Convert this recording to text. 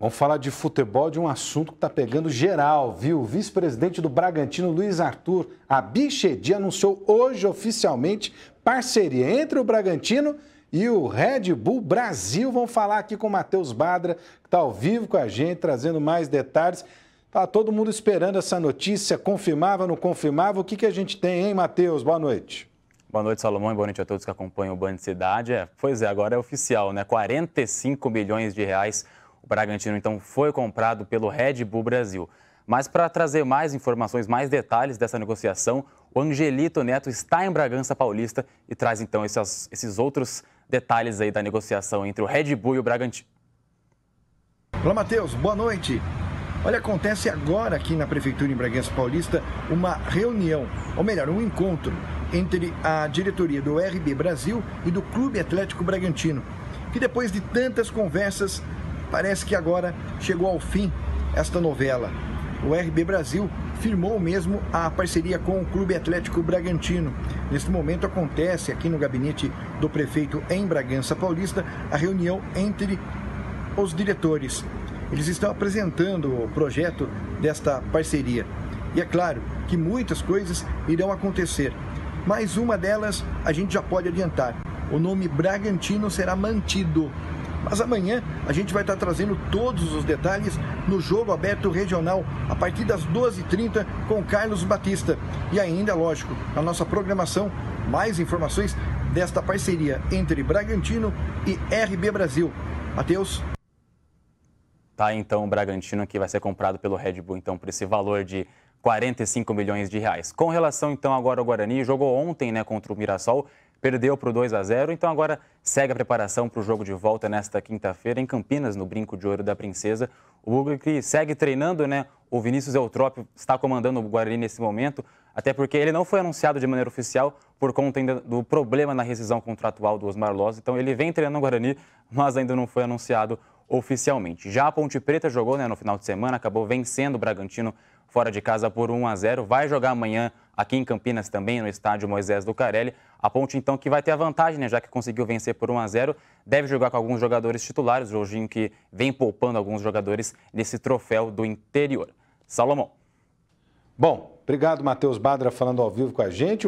Vamos falar de futebol, de um assunto que está pegando geral, viu? O vice-presidente do Bragantino, Luiz Arthur Abichedi, anunciou hoje oficialmente parceria entre o Bragantino e o Red Bull Brasil. Vamos falar aqui com o Matheus Badra, que está ao vivo com a gente, trazendo mais detalhes. Tá todo mundo esperando essa notícia, confirmava, não confirmava? O que, que a gente tem, hein, Matheus? Boa noite. Boa noite, Salomão, e boa noite a todos que acompanham o Band Cidade. É, pois é, agora é oficial, né? 45 milhões de reais o Bragantino, então, foi comprado pelo Red Bull Brasil. Mas para trazer mais informações, mais detalhes dessa negociação, o Angelito Neto está em Bragança Paulista e traz, então, esses, esses outros detalhes aí da negociação entre o Red Bull e o Bragantino. Olá, Matheus. Boa noite. Olha, acontece agora aqui na Prefeitura em Bragança Paulista uma reunião, ou melhor, um encontro entre a diretoria do RB Brasil e do Clube Atlético Bragantino, que depois de tantas conversas Parece que agora chegou ao fim esta novela. O RB Brasil firmou mesmo a parceria com o Clube Atlético Bragantino. Neste momento acontece aqui no gabinete do prefeito em Bragança Paulista a reunião entre os diretores. Eles estão apresentando o projeto desta parceria. E é claro que muitas coisas irão acontecer. Mas uma delas a gente já pode adiantar. O nome Bragantino será mantido mas amanhã a gente vai estar trazendo todos os detalhes no Jogo Aberto Regional, a partir das 12h30, com Carlos Batista. E ainda, lógico, na nossa programação, mais informações desta parceria entre Bragantino e RB Brasil. Matheus. Tá, então, o Bragantino que vai ser comprado pelo Red Bull, então, por esse valor de 45 milhões de reais. Com relação, então, agora ao Guarani, jogou ontem, né, contra o Mirassol, perdeu para o 2 a 0 então agora segue a preparação para o jogo de volta nesta quinta-feira em Campinas, no Brinco de Ouro da Princesa. O Hugo que segue treinando, né? O Vinícius Eutrópio está comandando o Guarani nesse momento, até porque ele não foi anunciado de maneira oficial por conta ainda do problema na rescisão contratual do Osmar Loz. Então ele vem treinando o Guarani, mas ainda não foi anunciado oficialmente. Já a Ponte Preta jogou né, no final de semana, acabou vencendo o Bragantino fora de casa por 1 a 0. Vai jogar amanhã aqui em Campinas também, no estádio Moisés do Carelli. A Ponte, então, que vai ter a vantagem, né, já que conseguiu vencer por 1 a 0, deve jogar com alguns jogadores titulares, o Jorginho que vem poupando alguns jogadores nesse troféu do interior. Salomão. Bom, obrigado, Matheus Badra, falando ao vivo com a gente.